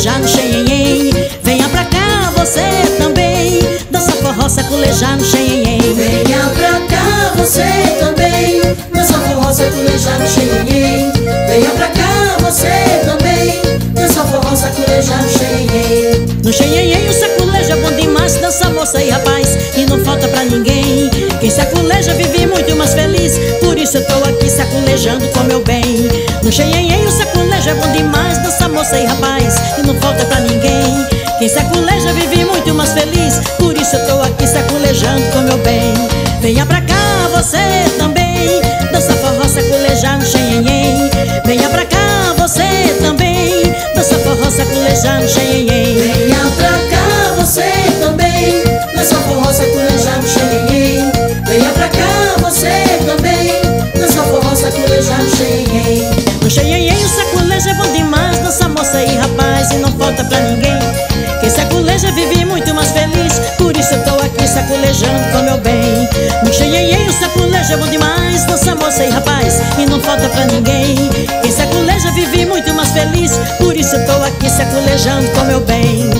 saculejar no xenhenhen. Venha pra cá você também. Dança forró, saculejar no xenhenhen Saculejar no xenhen Venha pra cá você também. Dança forró, saculejar no xenhen No xenhenhen o saculejo é bom demais Dança moça e rapaz e não falta pra ninguém. Quem saculeja vive muito mais feliz Por isso eu tô aqui saculejando com meu bem. No xenhenhen o saculejo é bom demais Dança moça e rapaz e não falta pra ninguém. Quem saculeja vive muito mais feliz Por isso eu tô aqui saculejando com meu bem. Venha pra cá você também Venha pra cá você também. Dança forró, saculejar no xenhen Venha pra cá você também. Dança forró, saculejar no xenhen No xenhenhen o saculejo é bom demais. Dança moça e rapaz e não falta pra ninguém. Quem saculeja vive muito mais feliz. Por isso eu tô aqui saculejando com meu bem E rapaz e não falta pra ninguém. Quem saculeja vive muito mais feliz Por isso tô aqui saculejando com meu bem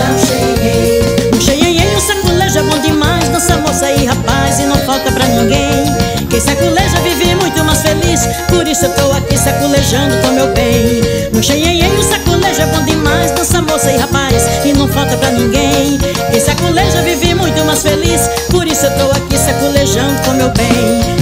saculejar no xenhen No xenhenhen o saculejo é bom demais. Dança moça e rapaz e não falta pra ninguém. Quem saculeja vive muito mais feliz. Por isso eu tô aqui saculejando com meu bem. No xenhenhen o saculejo é bom demais. Dança moça e rapaz e não falta pra ninguém. Quem saculeja vive muito mais feliz. Por isso eu tô aqui saculejando com meu bem